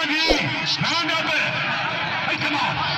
All. Hey, come.